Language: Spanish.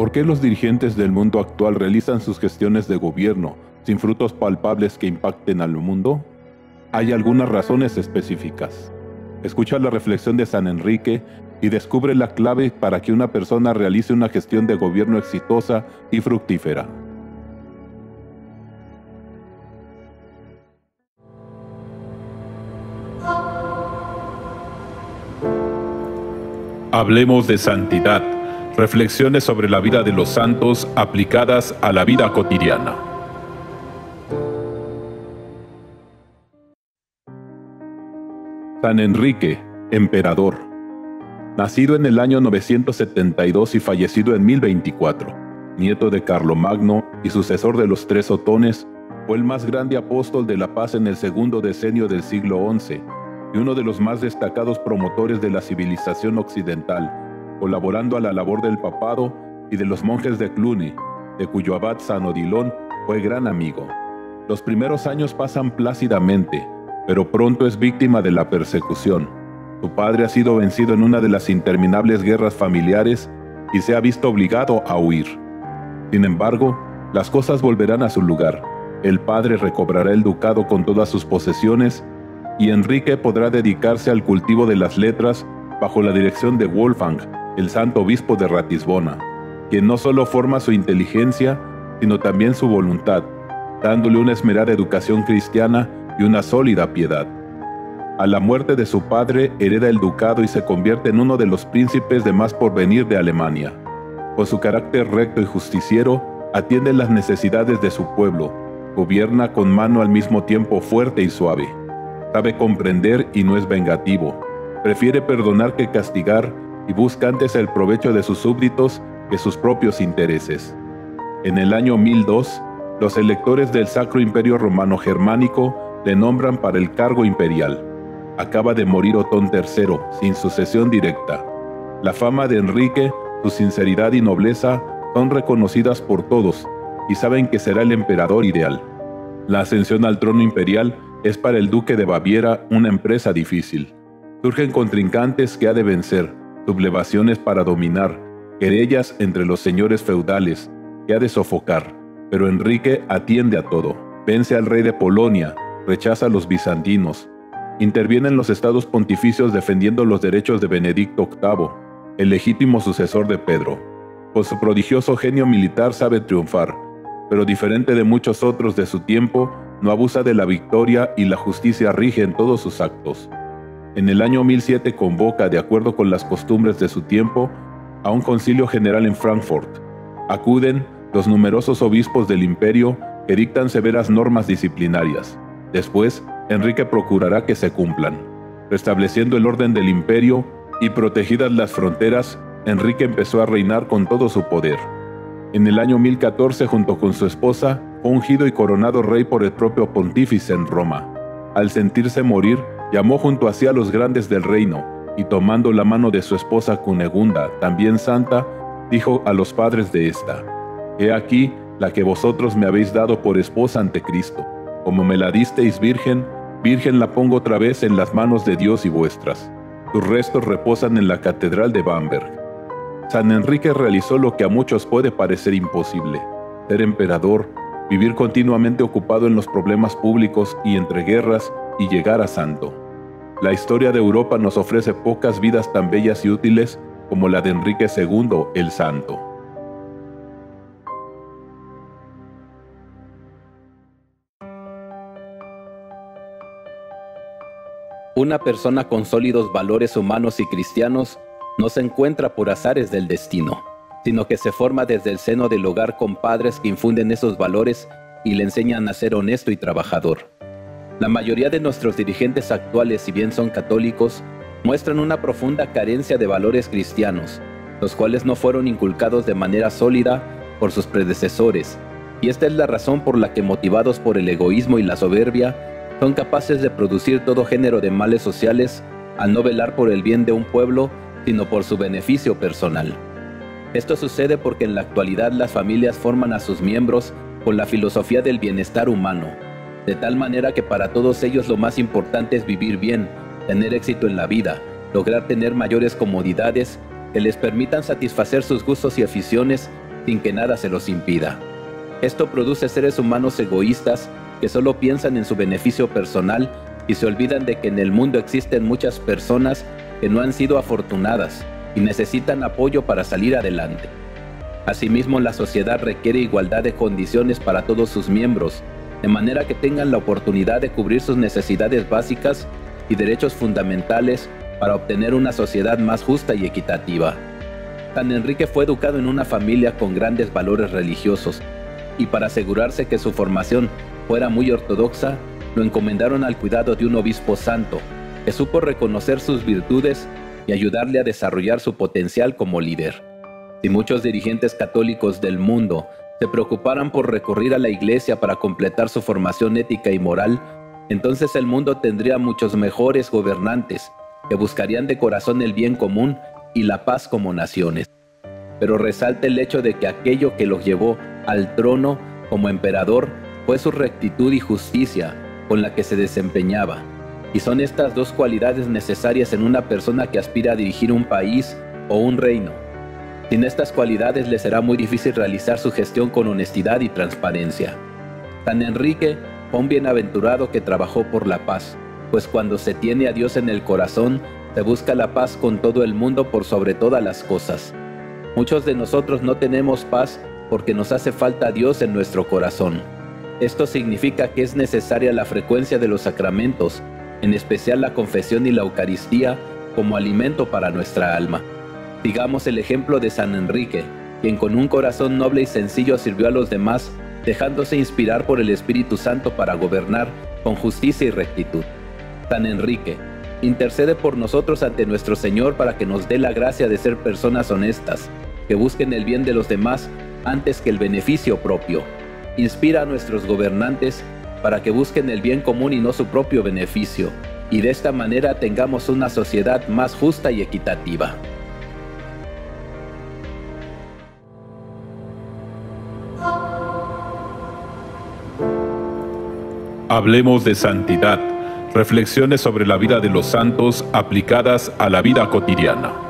¿Por qué los dirigentes del mundo actual realizan sus gestiones de gobierno sin frutos palpables que impacten al mundo? Hay algunas razones específicas. Escucha la reflexión de San Enrique y descubre la clave para que una persona realice una gestión de gobierno exitosa y fructífera. Hablemos de santidad, reflexiones sobre la vida de los santos aplicadas a la vida cotidiana. San Enrique, emperador. Nacido en el año 972 y fallecido en 1024, nieto de Carlomagno y sucesor de los tres otones, fue el más grande apóstol de la paz en el segundo decenio del siglo XI y uno de los más destacados promotores de la civilización occidental, colaborando a la labor del papado y de los monjes de Cluny, de cuyo abad San Odilon fue gran amigo. Los primeros años pasan plácidamente, pero pronto es víctima de la persecución. Su padre ha sido vencido en una de las interminables guerras familiares y se ha visto obligado a huir. Sin embargo, las cosas volverán a su lugar. El padre recobrará el ducado con todas sus posesiones y Enrique podrá dedicarse al cultivo de las letras bajo la dirección de Wolfgang, el santo obispo de Ratisbona, quien no solo forma su inteligencia, sino también su voluntad, dándole una esmerada educación cristiana y una sólida piedad. A la muerte de su padre hereda el ducado y se convierte en uno de los príncipes de más porvenir de Alemania. Con su carácter recto y justiciero, atiende las necesidades de su pueblo, gobierna con mano al mismo tiempo fuerte y suave. Sabe comprender y no es vengativo. Prefiere perdonar que castigar y busca antes el provecho de sus súbditos que sus propios intereses. En el año 1002, los electores del Sacro Imperio Romano Germánico le nombran para el cargo imperial. Acaba de morir Otón III, sin sucesión directa. La fama de Enrique, su sinceridad y nobleza son reconocidas por todos y saben que será el emperador ideal. La ascensión al trono imperial es para el duque de Baviera una empresa difícil. Surgen contrincantes que ha de vencer, sublevaciones para dominar, querellas entre los señores feudales que ha de sofocar, pero Enrique atiende a todo. Vence al rey de Polonia, rechaza a los bizantinos, interviene en los estados pontificios defendiendo los derechos de Benedicto VIII, el legítimo sucesor de Pedro. Con su prodigioso genio militar sabe triunfar, pero diferente de muchos otros de su tiempo, no abusa de la victoria y la justicia rige en todos sus actos. En el año 1007 convoca, de acuerdo con las costumbres de su tiempo, a un concilio general en Frankfurt. Acuden los numerosos obispos del imperio que dictan severas normas disciplinarias. Después, Enrique procurará que se cumplan. Restableciendo el orden del imperio y protegidas las fronteras, Enrique empezó a reinar con todo su poder. En el año 1014, junto con su esposa, fue ungido y coronado rey por el propio pontífice en Roma. Al sentirse morir, llamó junto a sí a los grandes del reino, y tomando la mano de su esposa Cunegunda, también santa, dijo a los padres de ésta, He aquí la que vosotros me habéis dado por esposa ante Cristo. Como me la disteis virgen, virgen la pongo otra vez en las manos de Dios y vuestras. Sus restos reposan en la catedral de Bamberg. San Enrique realizó lo que a muchos puede parecer imposible, ser emperador, vivir continuamente ocupado en los problemas públicos y entre guerras y llegar a santo. La historia de Europa nos ofrece pocas vidas tan bellas y útiles como la de Enrique II el Santo. Una persona con sólidos valores humanos y cristianos no se encuentra por azares del destino, sino que se forma desde el seno del hogar con padres que infunden esos valores y le enseñan a ser honesto y trabajador. La mayoría de nuestros dirigentes actuales, si bien son católicos, muestran una profunda carencia de valores cristianos, los cuales no fueron inculcados de manera sólida por sus predecesores, y esta es la razón por la que motivados por el egoísmo y la soberbia, son capaces de producir todo género de males sociales al no velar por el bien de un pueblo, sino por su beneficio personal. Esto sucede porque en la actualidad las familias forman a sus miembros con la filosofía del bienestar humano, de tal manera que para todos ellos lo más importante es vivir bien, tener éxito en la vida, lograr tener mayores comodidades que les permitan satisfacer sus gustos y aficiones sin que nada se los impida. Esto produce seres humanos egoístas que solo piensan en su beneficio personal y se olvidan de que en el mundo existen muchas personas que no han sido afortunadas y necesitan apoyo para salir adelante. Asimismo, la sociedad requiere igualdad de condiciones para todos sus miembros, de manera que tengan la oportunidad de cubrir sus necesidades básicas y derechos fundamentales para obtener una sociedad más justa y equitativa. San Enrique fue educado en una familia con grandes valores religiosos, y para asegurarse que su formación fuera muy ortodoxa, lo encomendaron al cuidado de un obispo santo, que supo reconocer sus virtudes y ayudarle a desarrollar su potencial como líder. Si muchos dirigentes católicos del mundo se preocuparan por recurrir a la iglesia para completar su formación ética y moral, entonces el mundo tendría muchos mejores gobernantes que buscarían de corazón el bien común y la paz como naciones. Pero resalta el hecho de que aquello que los llevó al trono como emperador fue su rectitud y justicia con la que se desempeñaba. Y son estas dos cualidades necesarias en una persona que aspira a dirigir un país o un reino. Sin estas cualidades le será muy difícil realizar su gestión con honestidad y transparencia. San Enrique fue un bienaventurado que trabajó por la paz, pues cuando se tiene a Dios en el corazón, se busca la paz con todo el mundo por sobre todas las cosas. Muchos de nosotros no tenemos paz porque nos hace falta Dios en nuestro corazón. Esto significa que es necesaria la frecuencia de los sacramentos, en especial la confesión y la Eucaristía, como alimento para nuestra alma. Digamos el ejemplo de San Enrique, quien con un corazón noble y sencillo sirvió a los demás, dejándose inspirar por el Espíritu Santo para gobernar con justicia y rectitud. San Enrique, intercede por nosotros ante nuestro Señor para que nos dé la gracia de ser personas honestas, que busquen el bien de los demás antes que el beneficio propio. Inspira a nuestros gobernantes para que busquen el bien común y no su propio beneficio, y de esta manera tengamos una sociedad más justa y equitativa. Hablemos de santidad Reflexiones sobre la vida de los santos aplicadas a la vida cotidiana.